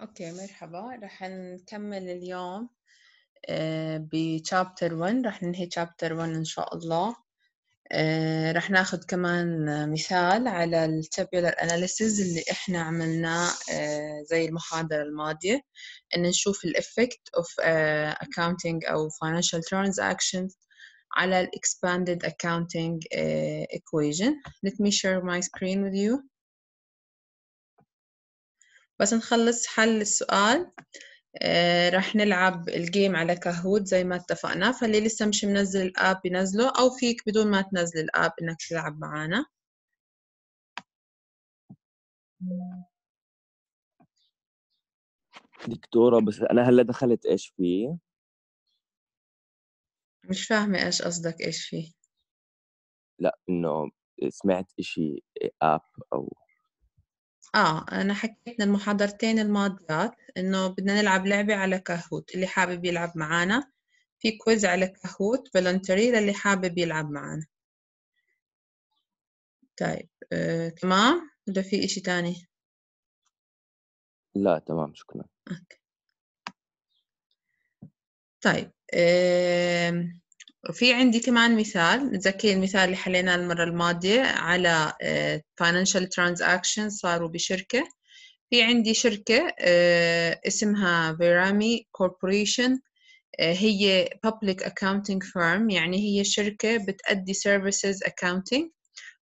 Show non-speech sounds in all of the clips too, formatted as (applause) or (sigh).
Okay مرحبا رح نكمل اليوم ب chapter 1 رح ننهي chapter 1 إن شاء الله آه، رح ناخد كمان مثال على ال tabular analysis اللي إحنا عملناه آه، زي المحاضرة الماضية إن نشوف ال effect of accounting أو financial transactions على ال expanded accounting equation. Let me share my screen with you. بس نخلص حل السؤال. آه رح نلعب الجيم على كهود زي ما اتفقنا فاللي لسه مش منزل الاب ينزله أو فيك بدون ما تنزل الاب إنك تلعب معنا دكتورة بس أنا هلا دخلت إيش فيه؟ مش فاهمة إيش قصدك إيش فيه لا إنه سمعت إشي آب أو آه أنا حكيت المحاضرتين الماضيات إنه بدنا نلعب لعبة على Kahoot اللي حابب يلعب معانا. في quiz على Kahoot voluntary للي حابب يلعب معانا. طيب آه، تمام؟ ولا في إشي تاني؟ لا تمام شكرا. Okay. طيب آه، في عندي كمان مثال نتذكر المثال اللي حليناه المرة الماضية على آه، financial transactions صاروا بشركة. في عندي شركة آه، اسمها فيرامي كوربوريشن هي public accounting firm يعني هي شركة بتأدي services accounting.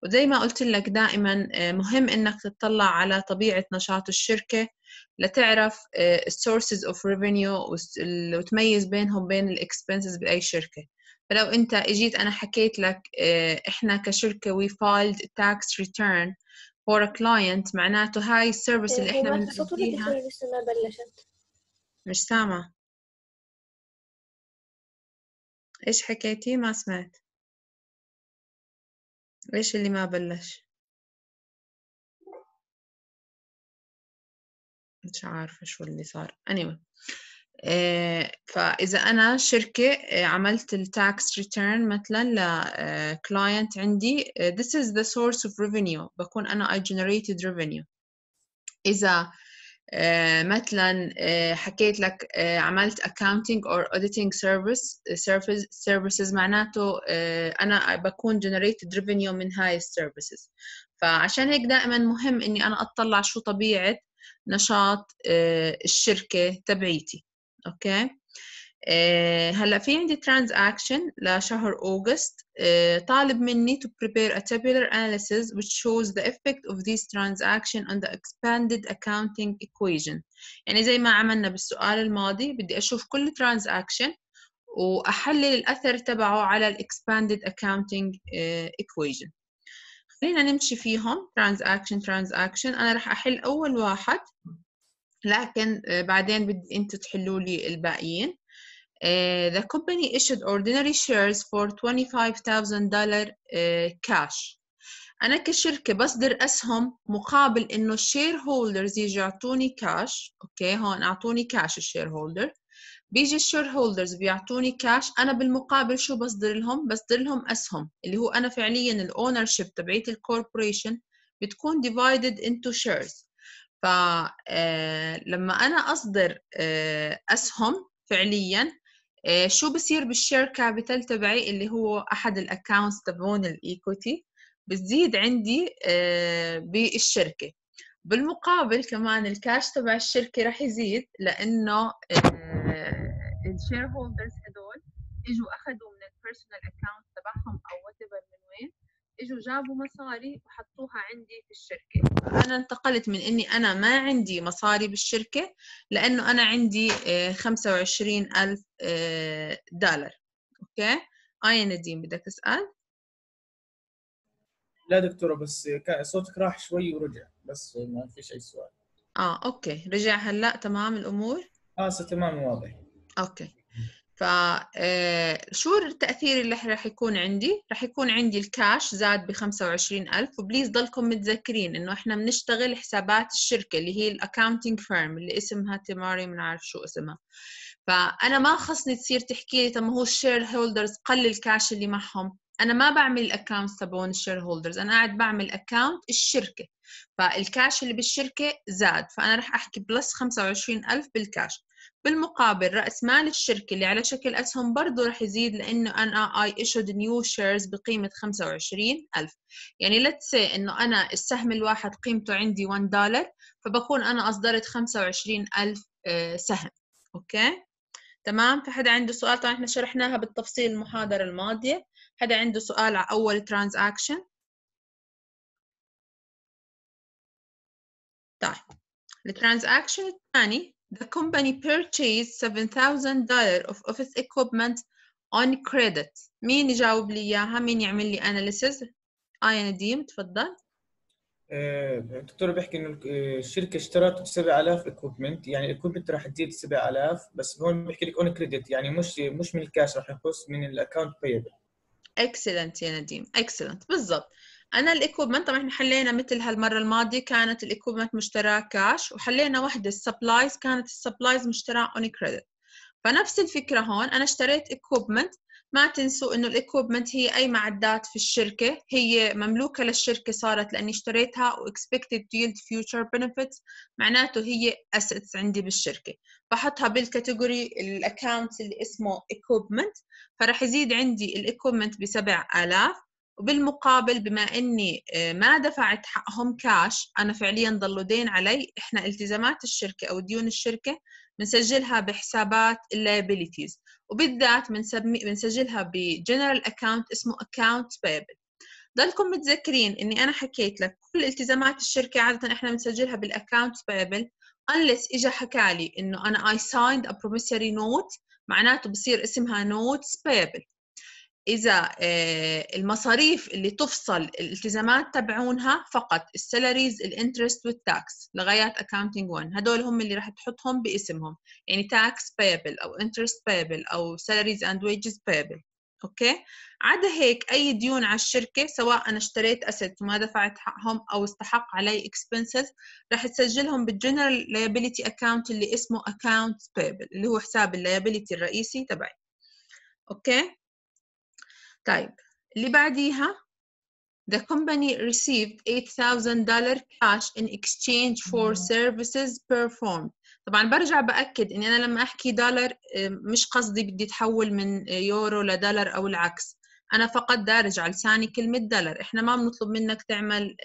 وزي ما قلت لك دائما آه، مهم إنك تطلع على طبيعة نشاط الشركة لتعرف sources of revenue وتميز بينهم بين ال expenses بأي شركة. فلو انت اجيت أنا حكيت لك آه، إحنا كشركة we filed tax return for a client معناته هاي ال service اللي إحنا بنأديها لسه ما بلشت. مش سامع إيش حكيتي؟ ما سمعت. إيش اللي ما بلش؟ مش عارفة شو اللي صار. Anyway. فإذا أنا شركة آه، عملت ال tax return مثلا ل client آه، عندي this is the source of revenue بكون أنا I generated revenue. إذا مثلا حكيت لك عملت accounting or auditing service service services معناته أنا بكون generated revenue من هاي ال services فعشان هيك دائما مهم إني أنا أطلع شو طبيعة نشاط الشركة تبعيتي. أوكي آه، هلا في عندي transaction لشهر أوغست آه، طالب مني to prepare a tabular analysis which shows the effect of this transaction on the expanded accounting equation يعني زي ما عملنا بالسؤال الماضي بدي أشوف كل transaction وأحلل الأثر تبعه على ال expanded accounting آه، equation خلينا نمشي فيهم transaction transaction أنا رح أحل أول واحد لكن آه، بعدين بدي أنتم تحلوا لي الباقيين Uh, the company issued ordinary shares for $25,000 uh, cash. أنا كشركة بصدر أسهم مقابل إنه ال shareholders يجي يعطوني cash، okay هون أعطوني كاش ال shareholder، بيجي ال shareholders بيعطوني كاش، أنا بالمقابل شو بصدر لهم؟ بصدر لهم أسهم اللي هو أنا فعليا ال ownership ال corporation بتكون divided into shares. فلما آه، أنا أصدر آه، أسهم فعليا آه، شو بصير بال share capital تبعي اللي هو أحد ال accounts تبعون ال equity؟ بتزيد عندي بالشركة. بالمقابل كمان الكاش تبع الشركة رح يزيد لأنه ال shareholders هدول إجوا أخذوا من ال personal account تبعهم أو وات من وين. اجوا جابوا مصاري وحطوها عندي في الشركة. فأنا انتقلت من إني أنا ما عندي مصاري بالشركة لأنه أنا عندي آه، خمسة وعشرين ألف آه، دولار. Okay؟ آية نديم بدك تسأل؟ لا دكتورة بس صوتك راح شوي ورجع بس ما فيش أي سؤال. آه okay. رجع هلأ تمام الأمور؟ آه تمام واضح. Okay. فشو آه، التأثير اللي راح يكون عندي؟ راح يكون عندي الكاش زاد ب 25000 و please ضلكم متذكرين إنه إحنا بنشتغل حسابات الشركة اللي هي ال accounting firm اللي اسمها تيماري ما عارف شو اسمها. فأنا ما خصني تصير تحكي لي طب ما هو ال shareholders قل الكاش اللي معهم. أنا ما بعمل ال account تبعون ال shareholders أنا قاعد بعمل account الشركة. فالكاش اللي بالشركة زاد فأنا رح أحكي plus 25000 بالكاش بالمقابل رأس مال الشركة اللي على شكل أسهم برضه رح يزيد لأنه أنا I issued new shares بقيمة 25000 يعني let's say إنه أنا السهم الواحد قيمته عندي 1 دولار فبكون أنا أصدرت 25000 آه، سهم. Okay؟ تمام؟ في حدا عنده سؤال؟ طبعا إحنا شرحناها بالتفصيل المحاضرة الماضية. حدا عنده سؤال على أول transaction طيب. ال transaction الثاني the company purchased 7000 dollar of office equipment on credit. مين يجاوب لي إياها؟ مين يعمل لي analysis آية نديم تفضل. آه، الدكتور بيحكي إنه آه، الشركة اشترت 7000 equipment يعني ال equipment راح تزيد 7000 بس هون بيحكي لك on credit يعني مش مش من الكاش راح يخص من ال account payable Excellent يا نديم excellent بالضبط. أنا ال equipment طبعا إحنا حلينا مثل هالمرة الماضية كانت ال equipment مشتراه كاش وحلينا وحده ال supplies كانت ال supplies مشتراه on credit فنفس الفكرة هون أنا اشتريت equipment ما تنسوا إنه ال equipment هي أي معدات في الشركة هي مملوكة للشركة صارت لأني اشتريتها و expected yield future benefits معناته هي assets عندي بالشركة. بحطها بال category ال account اللي اسمه equipment فراح يزيد عندي ال equipment ب 7000 وبالمقابل بما إني آه، ما دفعت حقهم كاش أنا فعليا ضلوا دين علي. إحنا التزامات الشركة أو ديون الشركة بنسجلها بحسابات ال liabilities وبالذات بنسجلها ب general account اسمه account payable ضلكم متذكرين إني أنا حكيت لك كل التزامات الشركة عادة إحنا بنسجلها بال account payable unless اجى حكى لي إنه أنا I signed a promissory note معناته بصير اسمها notes payable. إذا آه، المصاريف اللي تفصل الالتزامات تبعونها فقط ال salaries ال interest وال tax لغايات accounting 1 هدول هم اللي راح تحطهم باسمهم. يعني tax payable أو interest payable أو salaries and wages payable okay؟ عدا هيك أي ديون على الشركة سواء أنا اشتريت asset وما دفعت حقهم أو استحق علي expenses راح تسجلهم بال general liability account اللي اسمه account payable اللي هو حساب ال liability الرئيسي تبعي. أوكي؟ طيب اللي بعديها The company received $8,000 cash in exchange for services performed. طبعا برجع بأكد إني أنا لما أحكي دولار مش قصدي بدي تحول من يورو لدولار أو العكس. أنا فقط دارج على لساني كلمة دولار إحنا ما بنطلب منك تعمل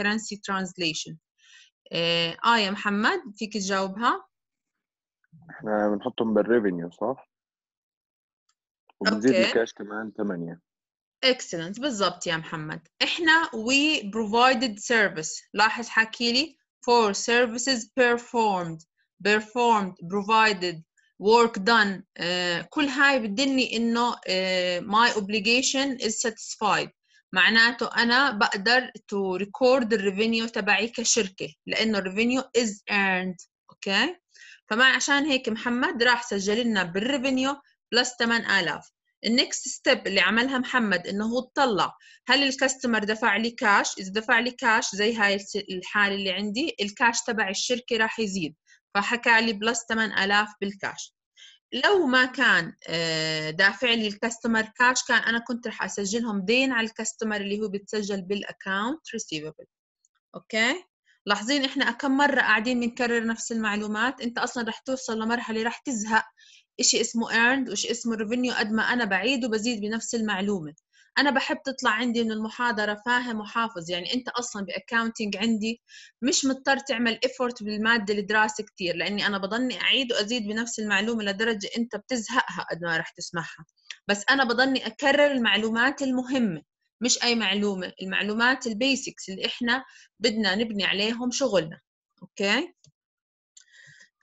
currency translation. آه يا محمد فيك تجاوبها؟ إحنا بنحطهم بال revenue صح؟ وبنزيد okay. ال cash كمان 8 excellent. بالضبط يا محمد. إحنا we provided service. لاحظ حكي لي. For services performed. Performed. Provided. Work done. uh, كل هاي بدلني إنه uh, my obligation is satisfied. معناته أنا بقدر to record ال revenue تبعي كشركة لأنه ال revenue is earned. okay؟ okay? فما عشان هيك محمد راح سجل لنا بال revenue plus 8000 ال next step اللي عملها محمد إنه هو اطلع. هل ال customer دفع لي كاش إذا دفع لي كاش زي هاي الحالة اللي عندي الكاش تبع الشركة راح يزيد. فحكى لي plus 8000 بالكاش لو ما كان دافع لي ال customer cash كان أنا كنت رح أسجلهم دين على ال customer اللي هو بتسجل بال account receivable okay؟ لاحظين إحنا كم مرة قاعدين بنكرر نفس المعلومات؟ أنت أصلا رح توصل لمرحلة رح تزهق. إشي اسمه earned وإشي اسمه revenue قد ما أنا بعيد وبزيد بنفس المعلومة. أنا بحب تطلع عندي من المحاضرة فاهم وحافظ يعني أنت أصلا ب accounting عندي مش مضطر تعمل effort بالمادة الدراسة كتير لأني أنا بضلني أعيد وأزيد بنفس المعلومة لدرجة أنت بتزهقها قد ما رح تسمعها. بس أنا بضلني أكرر المعلومات المهمة مش أي معلومة المعلومات ال basics اللي إحنا بدنا نبني عليهم شغلنا. okay؟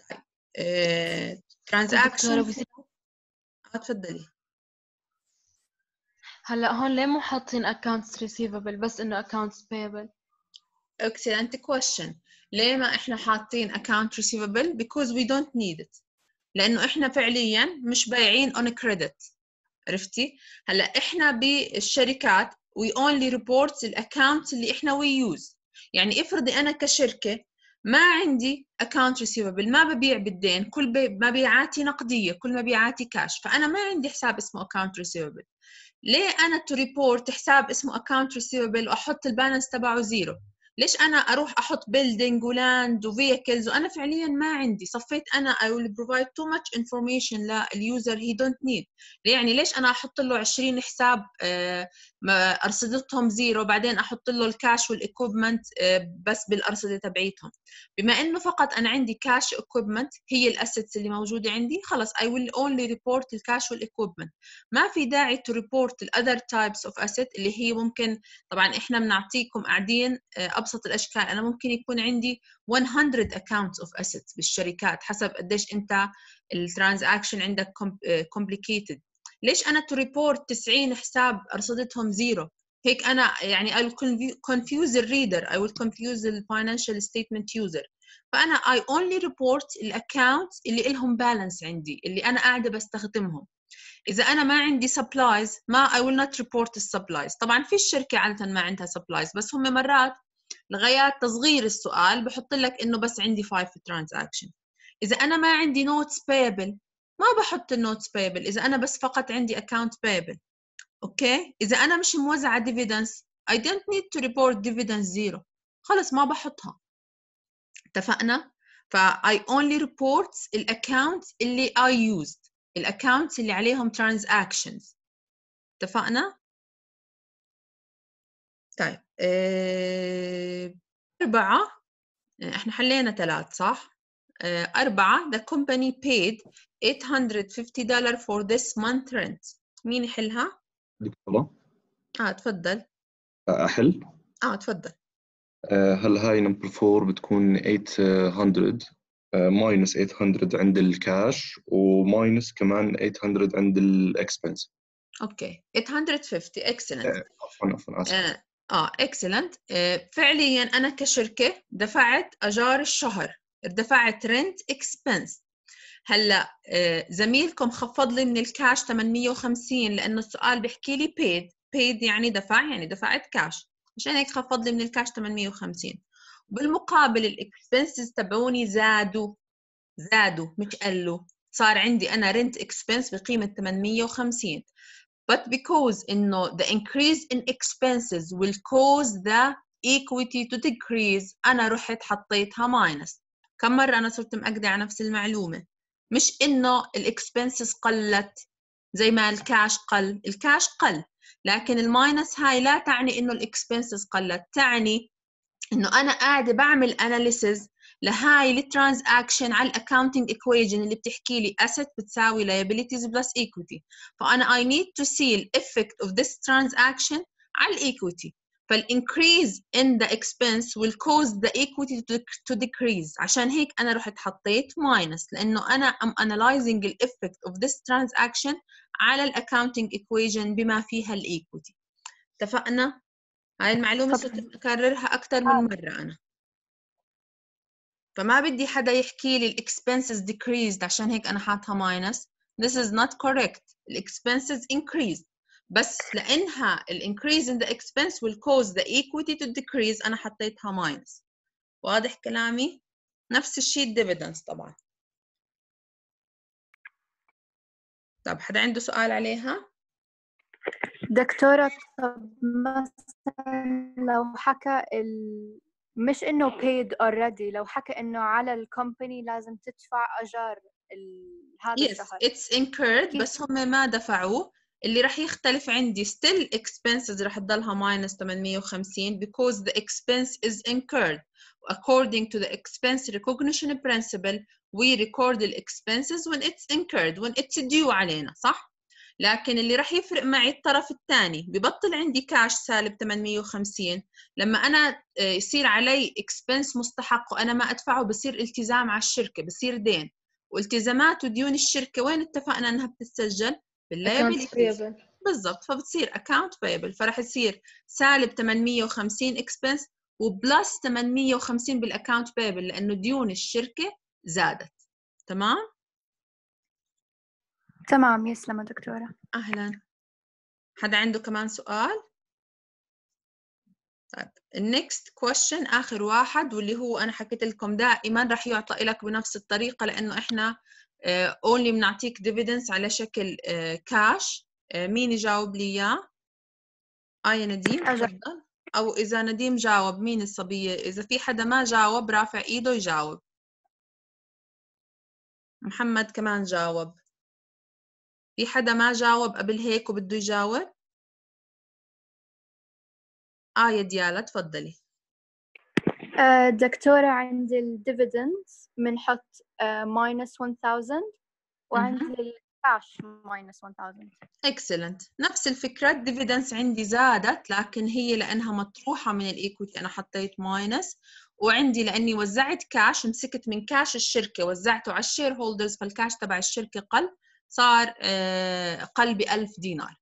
طيب آه، transaction تفضلي هلا هون ليه مو حاطين accounts receivable بس إنه accounts payable excellent question. ليه ما إحنا حاطين account receivable? Because we don't need it. لأنه إحنا فعليا مش بايعين on credit. عرفتي؟ هلا إحنا بالشركات we only report ال account اللي إحنا we use. يعني افرضي أنا كشركة ما عندي account receivable ما ببيع بالدين كل مبيعاتي نقدية كل مبيعاتي كاش فأنا ما عندي حساب اسمه account receivable. ليه أنا to report حساب اسمه account receivable وأحط ال balance تبعه zero ليش أنا أروح أحط building و land و vehicles وأنا فعليا ما عندي. صفيت أنا I will provide too much information لل user he don't need. يعني ليش أنا أحط له 20 حساب آه، أرصدتهم zero بعدين أحط له ال cash وال equipment بس بالأرصدة تبعيتهم. بما إنه فقط أنا عندي cash equipment هي ال assets اللي موجودة عندي خلص I will only report ال cash وال equipment ما في داعي to report ال other types of asset اللي هي ممكن طبعا إحنا بنعطيكم قاعدين آه، أبسط الأشكال أنا ممكن يكون عندي 100 accounts of assets بالشركات حسب قديش أنت ال transaction عندك complicated. ليش أنا to report 90 حساب أرصدتهم zero هيك أنا يعني I will confu- confuse the reader I will confuse the financial statement user. فأنا I only report ال account اللي لهم balance عندي اللي أنا قاعدة بستخدمهم. إذا أنا ما عندي supplies ما I will not report ال supplies طبعا في الشركة عادة ما عندها supplies بس هم مرات لغايات تصغير السؤال بحط لك إنه بس عندي 5 transaction. إذا أنا ما عندي notes payable ما بحط ال notes payable. إذا أنا بس فقط عندي account payable. okay؟ إذا أنا مش موزعة dividends I don't need to report dividends zero. خلص ما بحطها. اتفقنا؟ ف I only report ال account اللي I used ال accounts اللي عليهم transactions. اتفقنا؟ طيب آه، أربعة آه، إحنا حلينا ثلاث صح؟ آه، أربعة the company paid 850 dollar for this month rent. مين يحلها؟ دكتورة. آه تفضل. أحل. آه تفضل. آه، هل هاي number four بتكون 800 minus 800 عند ال cash و minus كمان 800 عند ال expense okay 850 excellent. عفوا عفوا آه آه excellent فعليا أنا كشركة دفعت أجار الشهر. دفعت rent expense هلأ آه، زميلكم خفض لي من الكاش 850 لأنه السؤال بيحكي لي paid. paid يعني دفع يعني دفعت كاش عشان هيك خفض لي من الكاش 850 وبالمقابل ال expenses تبعوني زادوا زادوا مش قلوا. صار عندي أنا rent expense بقيمة 850 but because انه the increase in expenses will cause the equity to decrease أنا رحت حطيتها minus. كم مرة أنا صرت مأكدة على نفس المعلومة؟ مش إنه ال expenses قلت زي ما الكاش قل. الكاش قل. لكن ال minus هاي لا تعني إنه ال expenses قلت. تعني إنه أنا قاعدة بعمل analysis لهاي الترانزاكشن على الاكونتنج ايكويجن اللي بتحكي لي asset بتساوي liabilities plus equity فأنا I need to see the effect of this transaction على equity فالincrease in the expense will cause the equity to, to decrease عشان هيك أنا رحت حطيت minus لأنه أنا am analyzing the effect of this transaction على accounting equation بما فيها equity اتفقنا؟ هاي المعلومة صرت أكررها أكثر من مرة أنا فما بدي حدا يحكي لي expenses decreased عشان هيك أنا حاطها minus this is not correct expenses increased بس لأنها increase in the expense will cause the equity to decrease أنا حطيتها minus واضح كلامي؟ نفس الشيء dividends طبعا طب حدا عنده سؤال عليها؟ دكتورة طب مثلا لو حكى ال... مش انه paid already لو حكى انه على الكومباني لازم تدفع اجار. هذا yes الشهر it's incurred كيف؟ بس هم ما دفعوه اللي راح يختلف عندي still expenses راح تضلها minus 850 because the expense is incurred according to the expense recognition principle we record the expenses when it's incurred when it's due علينا صح؟ لكن اللي راح يفرق معي الطرف الثاني ببطل عندي كاش سالب 850 لما أنا آه، يصير علي expense مستحق وأنا ما أدفعه بصير التزام على الشركة بصير دين. والتزامات وديون الشركة وين اتفقنا إنها بتتسجل؟ payable. بالضبط فبتصير account payable. فراح يصير سالب 850 expense وبلس 850 بال account payable لأنه ديون الشركة زادت. تمام؟ تمام يسلم دكتورة. أهلا. حدا عنده كمان سؤال؟ طيب النكست question آخر واحد واللي هو أنا حكيت لكم دائما راح يعطى لك بنفس الطريقة لأنه إحنا آه، only بنعطيك dividends على شكل كاش آه، مين يجاوب لي إياه؟ آه يا نديم أجل. تفضل. أو إذا نديم جاوب مين الصبية؟ إذا في حدا ما جاوب رافع إيده يجاوب. محمد كمان جاوب. في حدا ما جاوب قبل هيك وبده يجاوب؟ آه يا ديالا تفضلي. آه، دكتورة عندي ال dividends بنحط ماينس 1000 وعندي الكاش ماينس 1000 اكسلنت نفس الفكرة ال dividends عندي زادت لكن هي لأنها مطروحة من ال equity أنا حطيت minus وعندي لأني وزعت كاش مسكت من كاش الشركة وزعته على ال shareholders فال cash تبع الشركة قل. صار آه، قل ب 1000 دينار.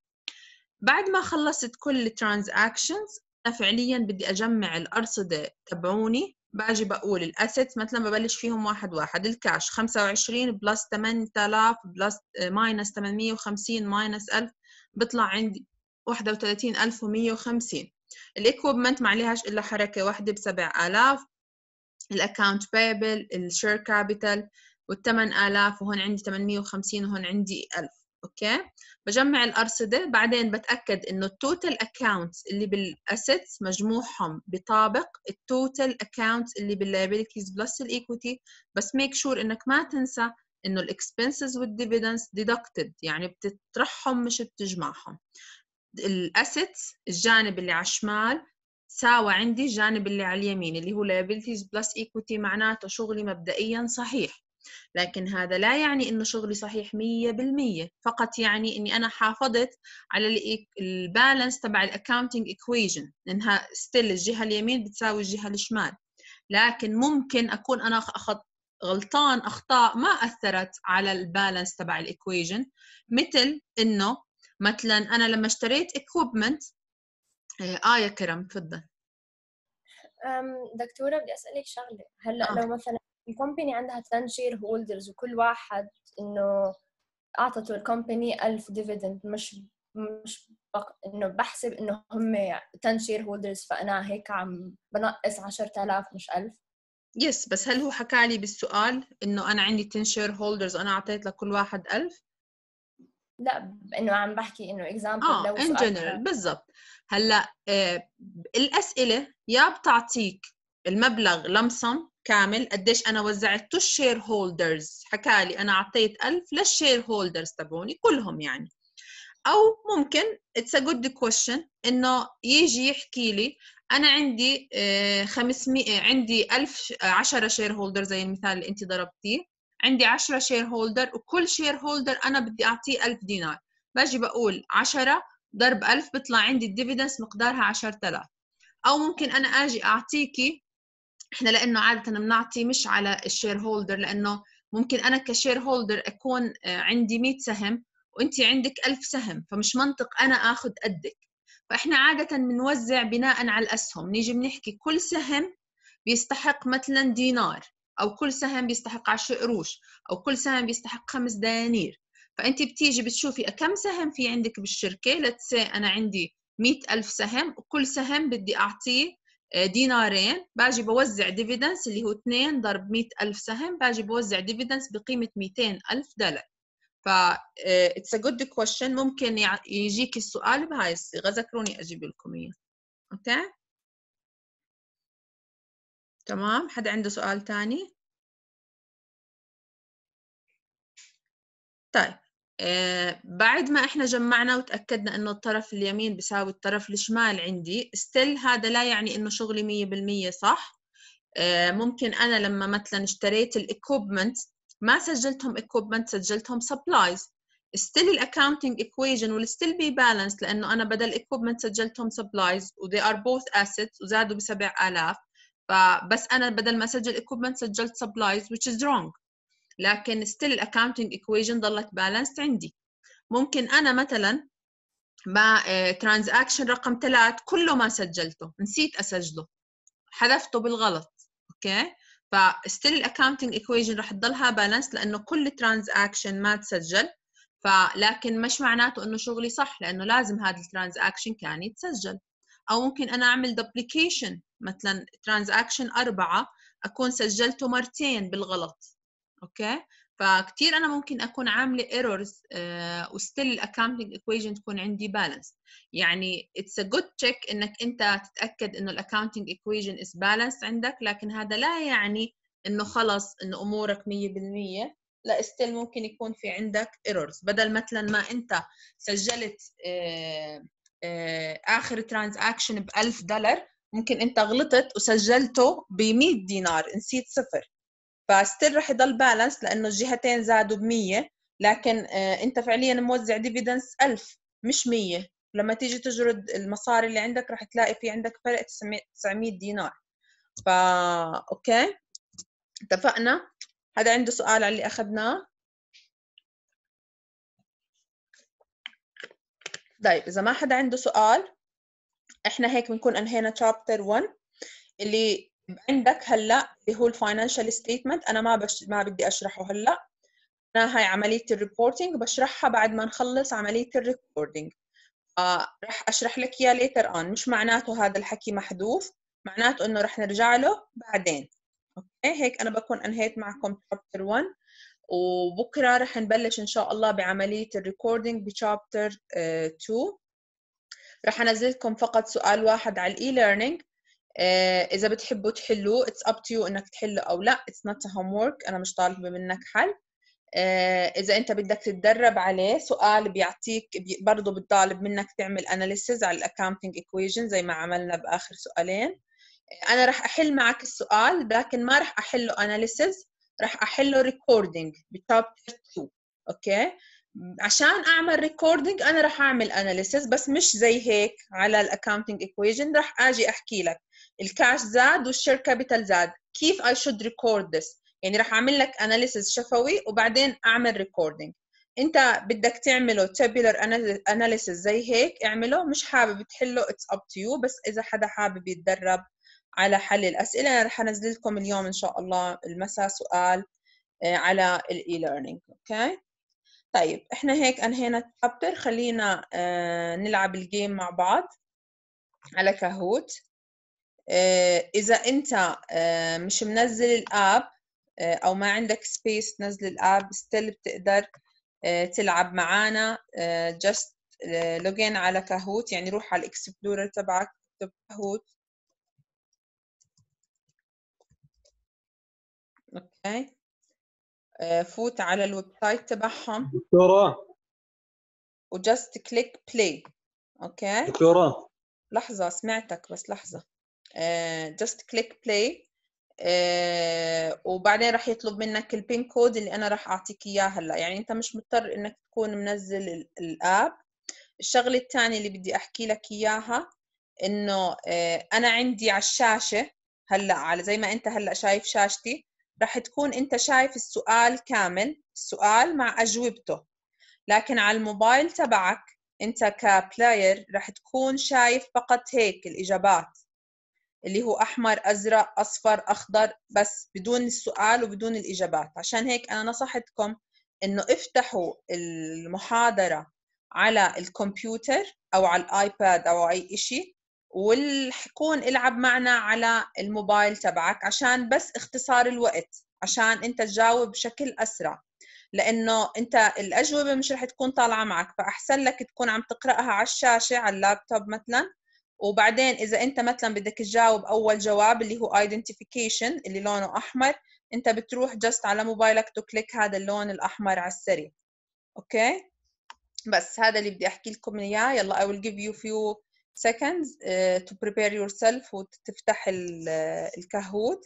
بعد ما خلصت كل ال transactions أنا فعليا بدي أجمع الأرصدة تبعوني. باجي بقول ال assets مثلا ببلش فيهم واحد واحد. الكاش 25 plus 8000 plus minus 850 minus 1000 بيطلع عندي 31150 ال equipment ما عليهاش إلا حركة واحدة ب 7000 ال account payable ال share capital وال 8000 وهون عندي 850 وهون عندي 1000 أوكي؟ بجمع الأرصدة بعدين بتأكد إنه ال total accounts اللي بال assets مجموعهم بطابق ال total accounts اللي بال liabilities plus ال equity بس make sure إنك ما تنسى إنه ال expenses وال dividends deducted يعني بتطرحهم مش بتجمعهم. ال assets الجانب اللي على الشمال ساوى عندي الجانب اللي على اليمين اللي هو liabilities plus equity معناته شغلي مبدئيا صحيح. لكن هذا لا يعني إنه شغلي صحيح 100% فقط يعني إني أنا حافظت على ال balance تبع ال accounting equation لانها still الجهة اليمين بتساوي الجهة الشمال. لكن ممكن أكون أنا اخذت غلطان أخطاء ما أثرت على ال balance تبع ال equation مثل إنه مثلا أنا لما اشتريت equipment آه يا كرم تفضل. أم، دكتورة بدي أسألك شغلة. هلأ آه. لو مثلا ال company عندها 10 shareholders وكل واحد إنه أعطته ال company 1000 dividend مش مش بق... إنه بحسب إنه هم 10 shareholders فأنا هيك عم بنقص 10000 مش 1000 yes بس هل هو حكى لي بالسؤال إنه أنا عندي 10 shareholders وأنا أعطيت لكل واحد 1000 لا إنه عم بحكي إنه example آه in general بالضبط. هلأ آه الأسئلة يا بتعطيك المبلغ لمسم كامل قديش أنا وزعت ال shareholders حكى لي أنا أعطيت 1000 لل shareholders تبعوني كلهم يعني. أو ممكن it's a good question إنه يجي يحكي لي أنا عندي آه، 500 عندي 1000 10 shareholder زي المثال اللي أنت ضربتيه. عندي 10 shareholder وكل shareholder أنا بدي أعطيه 1000 دينار. باجي بقول 10 ضرب 1000 بيطلع عندي ال dividends مقدارها 10000 أو ممكن أنا آجي أعطيكي إحنا لأنه عادة بنعطي مش على ال shareholder لأنه ممكن أنا ك shareholder أكون آه، عندي 100 سهم وأنت عندك 1000 سهم فمش منطق أنا آخذ قدك. فإحنا عادة بنوزع بناء على الأسهم. نيجي بنحكي كل سهم بيستحق مثلا دينار أو كل سهم بيستحق 10 قروش أو كل سهم بيستحق خمس دنانير. فأنت بتيجي بتشوفي كم سهم في عندك بالشركة. let's say أنا عندي 100000 سهم وكل سهم بدي أعطيه آه، دينارين. باجي بوزع dividends اللي هو 2 ضرب 100000 سهم باجي بوزع dividends بقيمة 200000 دولار. ف it's a good question ممكن يجيك السؤال بهاي الصيغة. ذكروني أجيب لكم إياه. أوكي؟ تمام. حد عنده سؤال تاني؟ طيب. آه بعد ما إحنا جمعنا وتأكدنا إنه الطرف اليمين بيساوي الطرف الشمال عندي still هذا لا يعني إنه شغلي مية بالمية صح؟ آه ممكن أنا لما مثلا اشتريت ال equipment ما سجلتهم equipment سجلتهم supplies. still ال accounting will still be balanced لأنه أنا بدل equipment سجلتهم supplies و they are both assets وزادوا ب 7000 فبس أنا بدل ما أسجل equipment سجلت supplies which is wrong. لكن still ال accounting equation ضلت balanced عندي. ممكن أنا مثلا مع transaction رقم ثلاث كله ما سجلته نسيت أسجله حذفته بالغلط أوكي؟ ف still ال accounting equation رح تضلها balanced لأنه كل transaction ما تسجل فلكن مش معناته إنه شغلي صح لأنه لازم هذا ال transaction كان يتسجل. أو ممكن أنا أعمل duplication مثلا transaction أربعة أكون سجلته مرتين بالغلط. أوكي؟ فكتير أنا ممكن أكون عاملة errors و still ال accounting equation تكون عندي balanced يعني it's a good check إنك أنت تتأكد إنه ال accounting equation is balanced عندك لكن هذا لا يعني إنه خلص إنه أمورك 100% لا still ممكن يكون في عندك errors بدل مثلا ما أنت سجلت آه، آه، آخر transaction ب 1000 دولار ممكن أنت غلطت وسجلته ب 100 دينار. نسيت صفر. ف still رح يضل balance لأنه الجهتين زادوا ب 100 لكن آه، أنت فعليا موزع dividends 1000 مش 100 لما تيجي تجرد المصاري اللي عندك رح تلاقي في عندك فرق 900 دينار. فا أوكي؟ اتفقنا؟ هذا عنده سؤال على اللي أخذناه؟ طيب إذا ما حدا عنده سؤال إحنا هيك بنكون أنهينا chapter 1 اللي عندك هلا اللي هو ال financial statement أنا ما بش ما بدي أشرحه هلا. أنا هاي عملية ال reporting بشرحها بعد ما نخلص عملية ال recording آه رح أشرح لك إياه later on مش معناته هذا الحكي محذوف معناته إنه رح نرجع له بعدين. أوكي؟ هيك أنا بكون أنهيت معكم chapter 1 وبكرة رح نبلش إن شاء الله بعملية ال recording ب chapter 2 رح انزل لكم فقط سؤال واحد على ال e-learning إذا بتحبوا تحلوه it's up to you إنك تحله أو لا. it's not homework أنا مش طالبة منك حل. آه، إذا أنت بدك تتدرب عليه سؤال بيعطيك بي- برضه بتطالب منك تعمل analysis على ال accounting equation زي ما عملنا بآخر سؤالين. أنا راح أحل معك السؤال لكن ما راح أحله analysis راح أحله recording ب chapter 2 أوكي؟ عشان أعمل recording أنا راح أعمل analysis بس مش زي هيك على ال accounting equation راح آجي أحكي لك. الكاش زاد وال share capital زاد. كيف I should record this يعني راح أعمل لك analysis شفوي وبعدين أعمل recording أنت بدك تعمله tabular analysis زي هيك اعمله. مش حابب تحله it's up to you بس إذا حدا حابب يتدرب على حل الأسئلة أنا رح أنزل لكم اليوم إن شاء الله المساء سؤال آه، على ال e-learning أوكي طيب إحنا هيك أنهينا ال chapter خلينا آه، نلعب ال game مع بعض على كاهوت إذا أنت آه، مش منزل ال app آه، أو ما عندك space تنزل ال app still بتقدر آه، تلعب معانا just login على كاهوت يعني روح على ال explorer تبعك اكتب كاهوت أوكي آه، فوت على الويب سايت تبعهم. دكتورة. و just click play أوكي دكتورة. لحظة سمعتك بس لحظة. just click play وبعدين راح يطلب منك ال pin code اللي أنا راح أعطيك إياه هلأ. يعني أنت مش مضطر إنك تكون منزل ال- ال app. الشغلة الثانية اللي بدي أحكي لك إياها إنه آه، أنا عندي على الشاشة هلأ على زي ما أنت هلأ شايف شاشتي راح تكون أنت شايف السؤال كامل السؤال مع أجوبته. لكن على الموبايل تبعك أنت كبلاير راح تكون شايف فقط هيك الإجابات. اللي هو أحمر أزرق أصفر أخضر بس بدون السؤال وبدون الإجابات. عشان هيك أنا نصحتكم إنه افتحوا المحاضرة على الكمبيوتر أو على الآيباد أو أي شيء والحكون العب معنا على الموبايل تبعك عشان بس اختصار الوقت عشان أنت تجاوب بشكل أسرع. لأنه أنت الأجوبة مش رح تكون طالعة معك فأحسن لك تكون عم تقرأها على الشاشة على اللابتوب مثلا. وبعدين إذا أنت مثلا بدك تجاوب أول جواب اللي هو identification اللي لونه أحمر أنت بتروح جست على موبايلك تكليك هذا اللون الأحمر على السريع. أوكي؟ بس هذا اللي بدي أحكي لكم إياه. يلا I will give you few seconds uh, to prepare yourself وتفتح ال- الكهوت.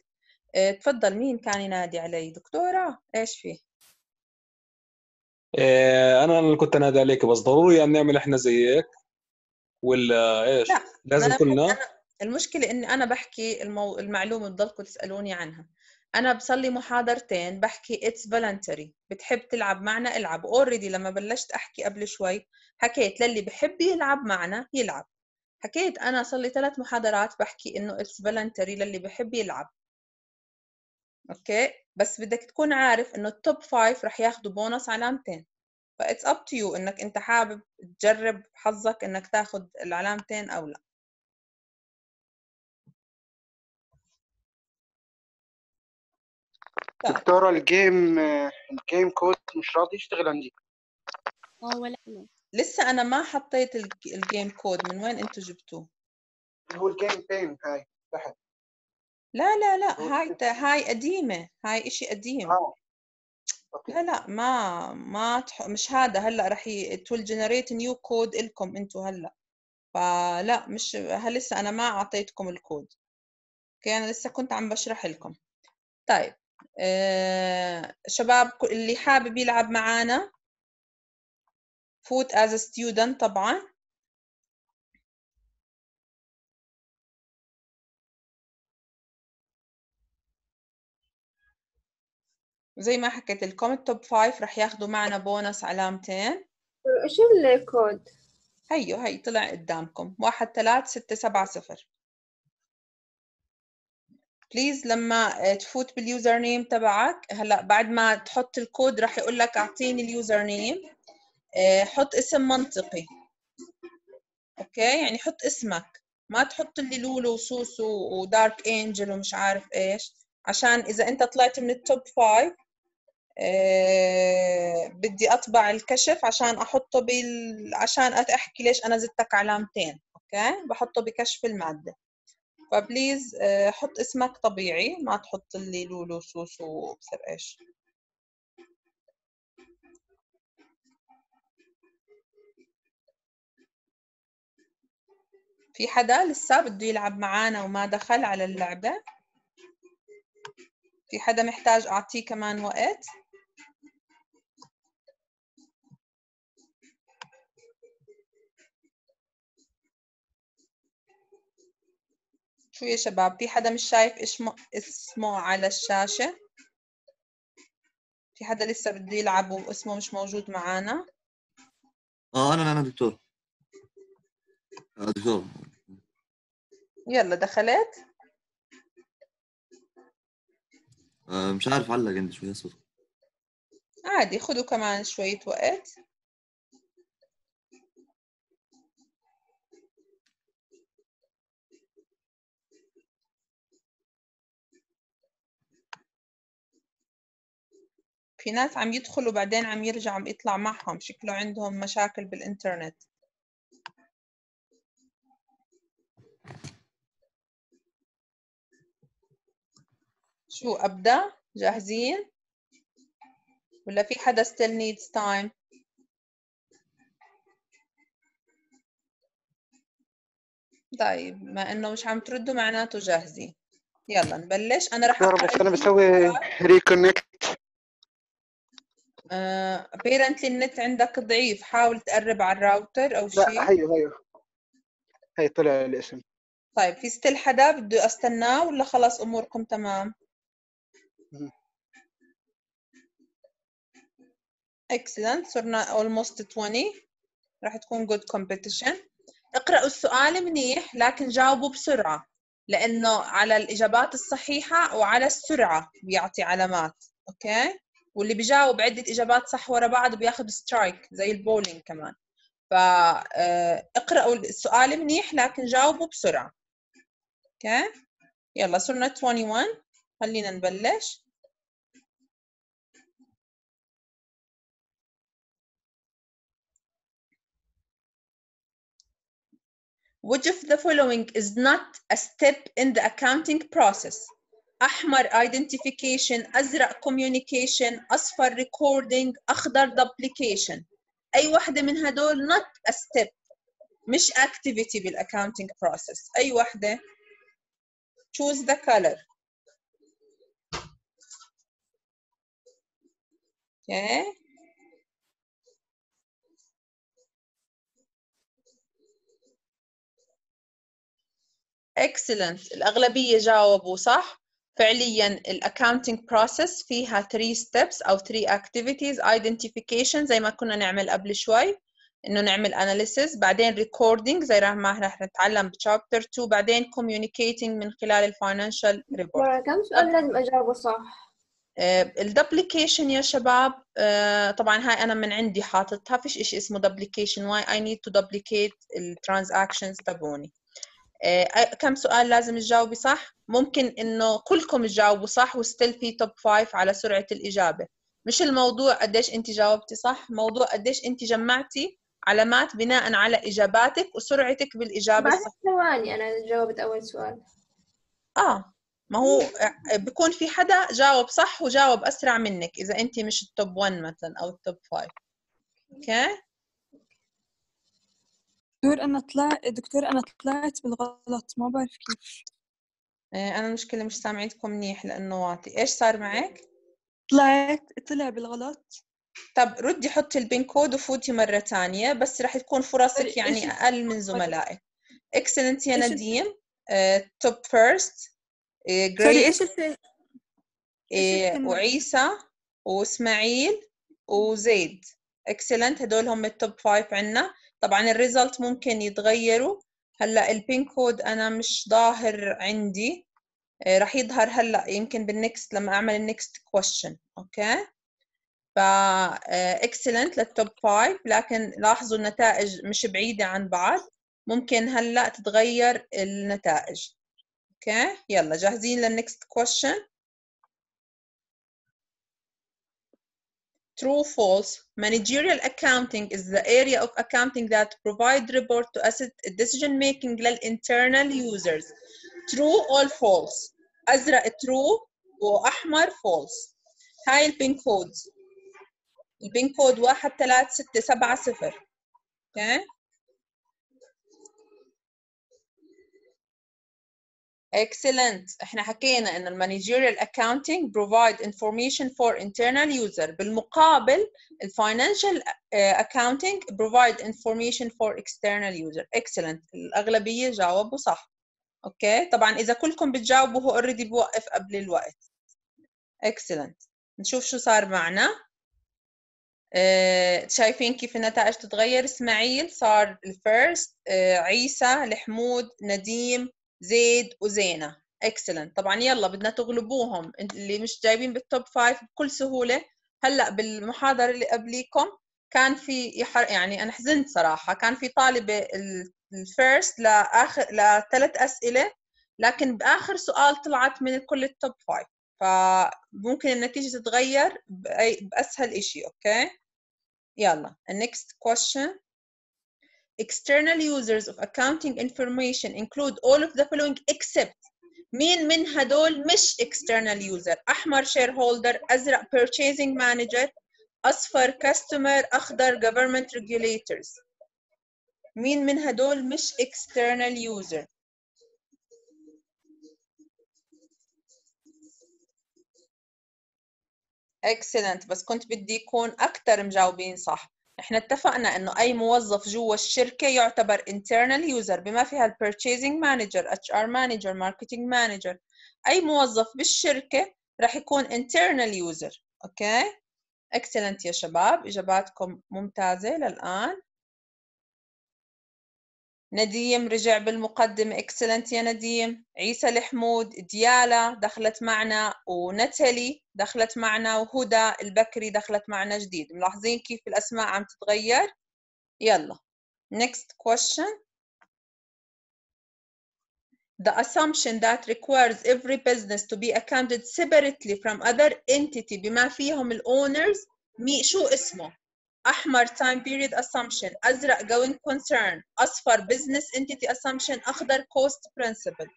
uh, تفضل مين كان ينادي علي؟ دكتورة؟ إيش فيه أنا اللي كنت أنادي عليك بس ضروري أن نعمل إحنا زي هيك ولا إيش؟ لا لازم كلنا؟ أنا المشكلة إني أنا بحكي المو... المعلومة بضلكم تسألوني عنها. أنا بصير لي محاضرتين بحكي it's voluntary بتحب تلعب معنا؟ العب. already لما بلشت أحكي قبل شوي حكيت للي بحب يلعب معنا يلعب. حكيت أنا صار لي ثلاث محاضرات بحكي إنه it's voluntary للي بحب يلعب. أوكي؟ بس بدك تكون عارف إنه ال top five رح ياخدوا بونص علامتين. ف it's up to you إنك أنت حابب تجرب حظك إنك تاخد العلامتين أو لأ. طيب. دكتورة ال game ال game code مش راضي يشتغل عندي. آه ولا أنا. لسه أنا ما حطيت ال g- ال game code من وين أنتوا جبتوه؟ هو ال game pin هاي تحت. لا لا لا هاي هاي قديمة هاي إشي قديم. لا لا ما ما تح... مش هذا هلأ رح ي... it will generate new code إلكم أنتوا هلأ. فلا مش لسه أنا ما أعطيتكم الكود. أوكي أنا لسه كنت عم بشرح لكم. طيب آه... شباب اللي حابب يلعب معانا؟ فوت as a student طبعا. زي ما حكيت لكم ال top five رح ياخدوا معنا بونص علامتين إيش الكود؟ هيو هي طلع قدامكم. واحد ثلاث ستة سبعة صفر. please لما آه، تفوت بال username تبعك هلا بعد ما تحط الكود راح يقول لك أعطيني ال username آه، حط اسم منطقي. أوكي؟ يعني حط اسمك. ما تحط اللي لولو وسوسو و dark angel ومش عارف إيش. عشان إذا أنت طلعت من ال top five آه، بدي أطبع الكشف عشان أحطه بال عشان أحكي ليش أنا زدتك علامتين أوكي؟ بحطه بكشف المادة. ف please آه، حط اسمك طبيعي ما تحط اللي لولو سوسو وبصير إيش. في حدا لسه بده يلعب معانا وما دخل على اللعبة؟ في حدا محتاج أعطيه كمان وقت؟ شو يا شباب؟ في حدا مش شايف اسمه اسمه على الشاشة؟ في حدا لسه بده يلعب واسمه مش موجود معانا؟ آه أنا أنا دكتور. آه دكتور. يلا دخلت؟ آه مش عارف علق عندي شوية صوت عادي خدوا كمان شوية وقت. في ناس عم يدخلوا بعدين عم يرجع عم يطلع معهم شكله عندهم مشاكل بالإنترنت. شو أبدأ؟ جاهزين؟ ولا في حدا still needs time طيب ما إنه مش عم تردوا معناته جاهزين. يلا نبلش. أنا رح لكم بسوي reconnect apparently النت عندك ضعيف. حاول تقرب على الراوتر أو شيء لا هيو هيو هي طلع الاسم. طيب في still حدا؟ بده أستناه ولا خلص أموركم تمام؟ excellent. صرنا almost 20 راح تكون good competition. اقرأوا السؤال منيح لكن جاوبوا بسرعة لأنه على الإجابات الصحيحة وعلى السرعة بيعطي علامات. أوكي واللي بيجاوب عدة إجابات صح ورا بعض بياخد strike زي البولينج كمان. فاقرأوا السؤال منيح لكن جاوبوا بسرعة. أوكي؟ يلا صرنا 21 خلينا نبلش. Which of the following is not a step in the accounting process? أحمر identification أزرق communication أصفر recording أخضر duplication أي واحدة من هدول not a step مش activity بالaccounting process أي واحدة choose the color okay excellent الأغلبية جاوبوا صح فعليا ال accounting process فيها 3 steps أو 3 activities. Identification زي ما كنا نعمل قبل شوي إنه نعمل analysis بعدين recording زي ما رح نتعلم ب chapter 2 بعدين communicating من خلال ال financial report كم سؤال لازم أجاوبه صح؟ ال duplication يا شباب آه، طبعا هاي أنا من عندي حاططها فيش إشي اسمه duplication why I need to duplicate ال transactions تبعوني؟ آه، كم سؤال لازم تجاوبي صح؟ ممكن إنه كلكم تجاوبوا صح و still في top five على سرعة الإجابة. مش الموضوع قديش انت جاوبتي صح موضوع قديش انت جمعتي علامات بناء على إجاباتك وسرعتك بالإجابة بعد ثواني أنا جاوبت أول سؤال. آه ما هو آه، بكون في حدا جاوب صح وجاوب أسرع منك إذا أنت مش ال top 1 مثلا أو ال top 5 okay دكتور أنا طلعت دكتور أنا طلعت بالغلط ما بعرف كيف. آه، أنا المشكلة مش سامعتكم منيح لأنه واطي. إيش صار معك؟ طلعت طلع بالغلط. طب ردي حطي ال pin code وفوتي مرة تانية بس رح تكون فرصك يعني أقل من زملائك. excellent يا نديم top first sorry الف... الكلمة؟ وعيسى وإسماعيل وزيد. excellent هدول هم ال top five عنا. طبعا ال result ممكن يتغيروا. هلأ ال pin code أنا مش ظاهر عندي. آه، رح يظهر هلأ يمكن بال next لما أعمل ال next question okay؟ ف excellent لل top five لكن لاحظوا النتائج مش بعيدة عن بعض. ممكن هلأ تتغير النتائج. okay؟ يلا جاهزين لل next question True, false. Managerial accounting is the area of accounting that provide report to asset decision making للinternal users. True or false. أزرق true وأحمر false. هاي البين كودز. البين كود واحد ثلاث ستة سبعة صفر. Okay. Excellent. إحنا حكينا إن المانجيريال accounting provide information for internal user بالمقابل ال financial accounting provide information for external user. Excellent. الأغلبية جاوبوا صح. okay طبعا إذا كلكم بتجاوبوا هو already بوقف قبل الوقت. Excellent. نشوف شو صار معنا. آه، شايفين كيف النتائج تتغير إسماعيل صار ال first عيسى الحمود نديم زيد وزينة. excellent طبعا يلا بدنا تغلبوهم. اللي مش جايبين بال top five بكل سهولة. هلأ بالمحاضرة اللي قبليكم كان في يحر... يعني أنا حزنت صراحة. كان في طالبة ال- ال first لاخر لثلاث أسئلة لكن بآخر سؤال طلعت من كل ال top five فممكن النتيجة تتغير. بأسهل إشي okay؟ يلا. Next question. external users of accounting information include all of the following except مين من هدول مش external user أحمر shareholder أزرق purchasing manager أصفر customer أخضر government regulators مين من هدول مش external user excellent بس كنت بدي يكون أكثر مجاوبين صح إحنا اتفقنا إنه أي موظف جوا الشركة يعتبر internal user بما فيها ال purchasing manager HR manager marketing manager. أي موظف بالشركة راح يكون internal user أوكي؟ Excellent يا شباب. إجاباتكم ممتازة للآن. نديم رجع بالمقدمة excellent يا نديم. عيسى الحمود ديالا دخلت معنا ونتالي دخلت معنا وهدى البكري دخلت معنا جديد. ملاحظين كيف الأسماء عم تتغير؟ يلا. Next question. The assumption that requires every business to be accounted separately from other entity بما فيهم ال owners مي شو اسمه؟ أحمر time period assumption. أزرق going concern. أصفر business entity assumption. أخضر cost principle.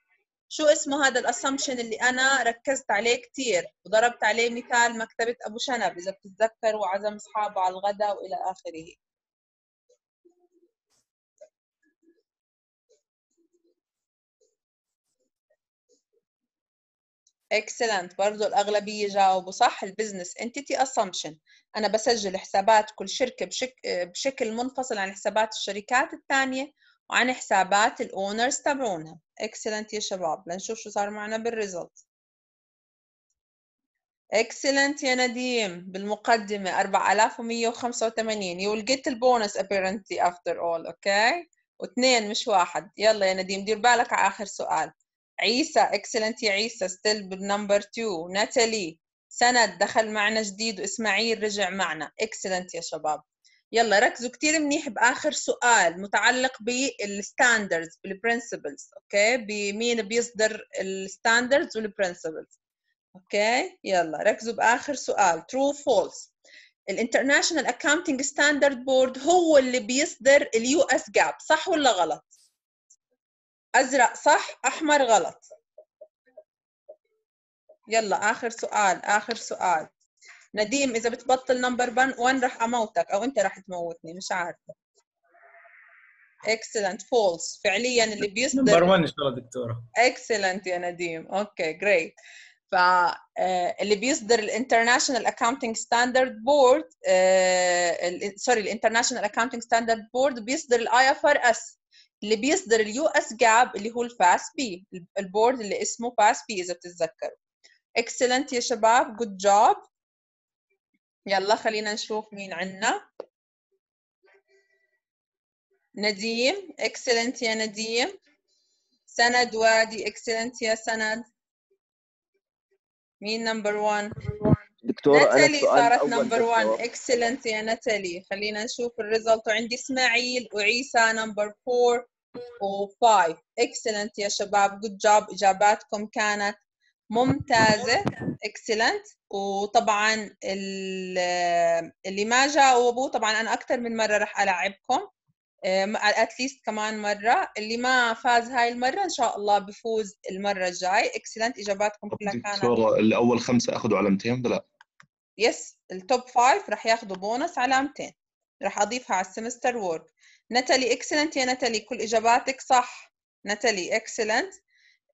شو اسمه هذا الاسامبشن اللي أنا ركزت عليه كثير وضربت عليه مثال مكتبة أبو شنب إذا بتتذكروا وعزم أصحابه على الغداء وإلى آخره. excellent برضو الأغلبية جاوبوا صح ال business entity assumption أنا بسجل حسابات كل شركة بشك... بشكل منفصل عن حسابات الشركات الثانية وعن حسابات ال owners تبعونها. excellent يا شباب. لنشوف شو صار معنا بال result excellent يا نديم. بالمقدمة 4185 you will get ال bonus apparently after all. واثنين مش واحد. يلا يا نديم دير بالك على آخر سؤال. عيسى excellent يا عيسى still بال number 2 ناتالي سند دخل معنا جديد وإسماعيل رجع معنا. excellent يا شباب. يلا ركزوا كتير منيح بآخر سؤال متعلق بال standards بال principles okay؟ بمين بيصدر ال standards وال principles okay؟ يلا ركزوا بآخر سؤال. true false ال international accounting standard board هو اللي بيصدر ال US GAAP صح ولا غلط؟ أزرق صح أحمر غلط. يلا آخر سؤال آخر سؤال. نديم إذا بتبطل number 1 راح أموتك أو أنت راح تموتني مش عارفة. excellent false فعليا اللي بيصدر number 1 إن شاء الله دكتورة. excellent يا نديم. okay great فاللي بيصدر ال international accounting standard board sorry ال international accounting standard board بيصدر ال IFRS اللي بيصدر ال US GAAP اللي هو ال FASB ال board اللي اسمه FASB إذا بتتذكروا. excellent يا شباب good job يلا خلينا نشوف مين عنا نديم excellent يا نديم. سند وادي excellent يا سند. مين number 1 دكتورة أنا ناتالي السؤال صارت number 1 دكتور. excellent يا ناتالي. خلينا نشوف ال result وعندي إسماعيل وعيسى number 4 و5 excellent يا شباب. good job إجاباتكم كانت ممتازة. excellent وطبعا ال- اللي ما جاوبوا طبعا أنا أكثر من مرة رح ألعبكم. at least كمان مرة. اللي ما فاز هاي المرة إن شاء الله بفوز المرة الجاي. excellent إجاباتكم كلها كانت دكتورة الأول خمسة أخذوا علامتين ولا لا؟ yes ال top five رح ياخذوا بونص علامتين رح أضيفها على ال semester work ناتالي excellent يا ناتالي كل إجاباتك صح. ناتالي excellent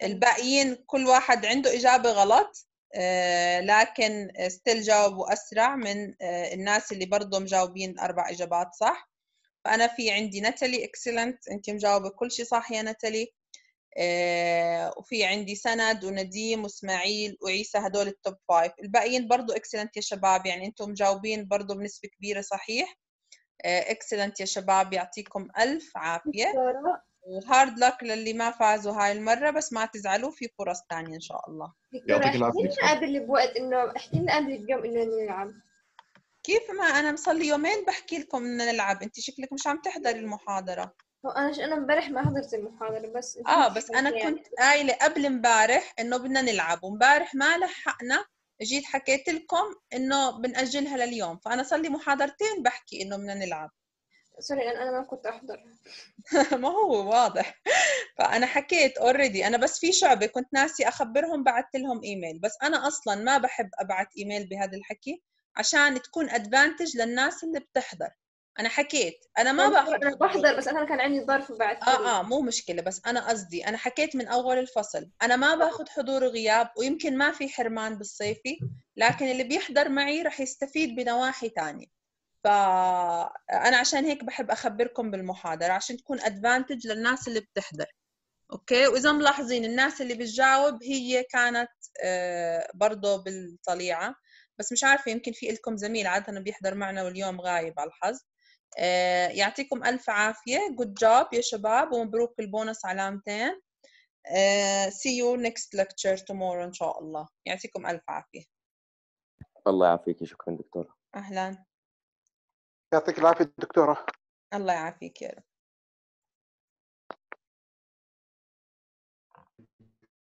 الباقيين كل واحد عنده إجابة غلط آه، لكن still جاوبوا أسرع من آه، الناس اللي برضه مجاوبين أربع إجابات صح. فأنا في عندي ناتالي excellent انت مجاوبة كل شيء صح يا ناتالي آه، وفي عندي سند ونديم واسماعيل وعيسى هدول ال top five الباقيين برضو excellent يا شباب يعني أنتم مجاوبين برضو بنسبة كبيرة صحيح. Excellent يا شباب يعطيكم ألف عافية. دكتورة و hard luck للي ما فازوا هاي المرة بس ما تزعلوا في فرص تانية إن شاء الله. يعطيك احكي العافية. لنا قبل بوقت انه احكي لنا قبل اليوم إنه نلعب. كيف ما أنا مصلي يومين بحكي لكم بدنا نلعب. أنت شكلك مش عم تحضري المحاضرة. هو أنا ش... أنا امبارح ما حضرت المحاضرة بس آه بس أنا يعني. كنت قايلة قبل امبارح إنه بدنا نلعب وامبارح ما لحقنا. جيت حكيت لكم إنه بنأجلها لليوم فأنا صار لي محاضرتين بحكي إنه بدنا نلعب. Sorry أنا أنا ما كنت أحضر. (laughs) ما هو واضح. فأنا حكيت already أنا بس في شعبة كنت ناسي أخبرهم بعثت لهم ايميل بس أنا أصلا ما بحب أبعث ايميل بهذا الحكي عشان تكون advantage للناس اللي بتحضر. أنا حكيت أنا ما باخذ أنا بحضر بس أنا كان عندي ظرف وبعد آه آه مو مشكلة بس أنا قصدي أنا حكيت من أول الفصل. أنا ما باخذ حضور وغياب ويمكن ما في حرمان بالصيفي لكن اللي بيحضر معي رح يستفيد بنواحي تانية. فأنا عشان هيك بحب أخبركم بالمحاضرة عشان تكون أدفانتج للناس اللي بتحضر. أوكي؟ وإذا ملاحظين الناس اللي بتجاوب هي كانت آه برضه بالطليعة بس مش عارفة يمكن في لكم زميل عادة بيحضر معنا واليوم غايب على الحظ. يعطيكم ألف عافية. Good job يا شباب ومبروك البونص علامتين آه، see you next lecture tomorrow إن شاء الله. يعطيكم ألف عافية. الله يعافيك شكرا دكتورة. أهلا. يعطيك العافية دكتورة. الله يعافيك يا رب.